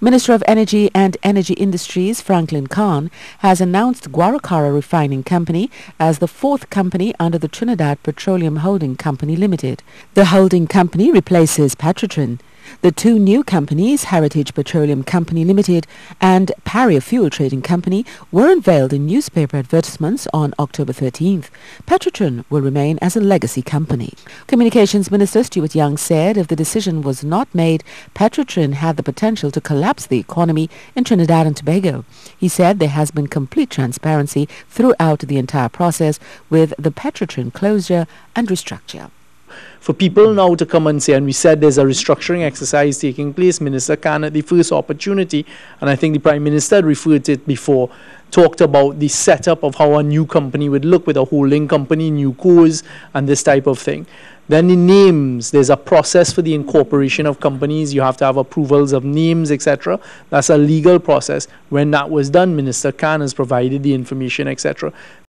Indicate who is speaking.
Speaker 1: Minister of Energy and Energy Industries Franklin Khan has announced Guaracara Refining Company as the fourth company under the Trinidad Petroleum Holding Company Limited. The holding company replaces Petrotrin. The two new companies, Heritage Petroleum Company Limited and Paria Fuel Trading Company, were unveiled in newspaper advertisements on October 13th. Petrotrin will remain as a legacy company. Communications Minister Stuart Young said if the decision was not made, Petrotrin had the potential to collapse the economy in Trinidad and Tobago. He said there has been complete transparency throughout the entire process with the Petrotrin closure and restructure
Speaker 2: for people now to come and say, and we said there's a restructuring exercise taking place, Minister Khan at the first opportunity, and I think the Prime Minister referred to it before, talked about the setup of how a new company would look with a holding company, new cores, and this type of thing. Then the names, there's a process for the incorporation of companies. You have to have approvals of names, etc. That's a legal process. When that was done, Minister Khan has provided the information, etc.